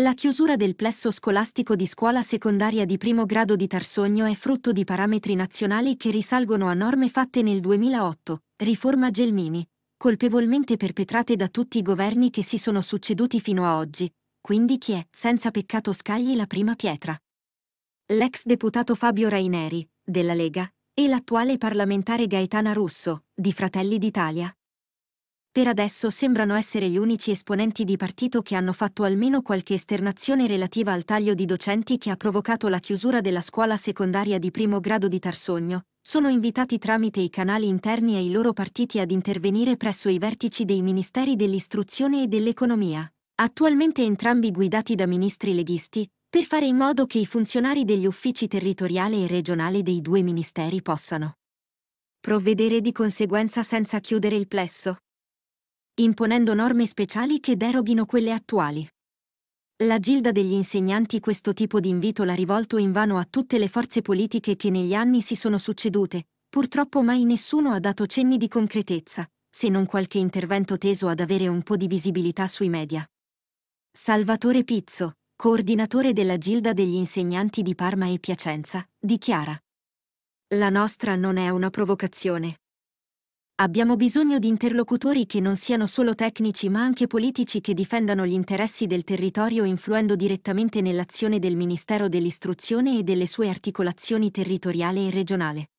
La chiusura del plesso scolastico di scuola secondaria di primo grado di Tarsogno è frutto di parametri nazionali che risalgono a norme fatte nel 2008, riforma Gelmini, colpevolmente perpetrate da tutti i governi che si sono succeduti fino a oggi, quindi chi è, senza peccato scagli la prima pietra. L'ex deputato Fabio Raineri, della Lega, e l'attuale parlamentare Gaetana Russo, di Fratelli d'Italia. Per adesso sembrano essere gli unici esponenti di partito che hanno fatto almeno qualche esternazione relativa al taglio di docenti che ha provocato la chiusura della scuola secondaria di primo grado di Tarsogno, sono invitati tramite i canali interni ai loro partiti ad intervenire presso i vertici dei ministeri dell'istruzione e dell'economia, attualmente entrambi guidati da ministri leghisti, per fare in modo che i funzionari degli uffici territoriali e regionali dei due ministeri possano provvedere di conseguenza senza chiudere il plesso imponendo norme speciali che deroghino quelle attuali. La Gilda degli insegnanti questo tipo di invito l'ha rivolto invano a tutte le forze politiche che negli anni si sono succedute, purtroppo mai nessuno ha dato cenni di concretezza, se non qualche intervento teso ad avere un po' di visibilità sui media. Salvatore Pizzo, coordinatore della Gilda degli insegnanti di Parma e Piacenza, dichiara. La nostra non è una provocazione. Abbiamo bisogno di interlocutori che non siano solo tecnici ma anche politici che difendano gli interessi del territorio influendo direttamente nell'azione del Ministero dell'Istruzione e delle sue articolazioni territoriale e regionale.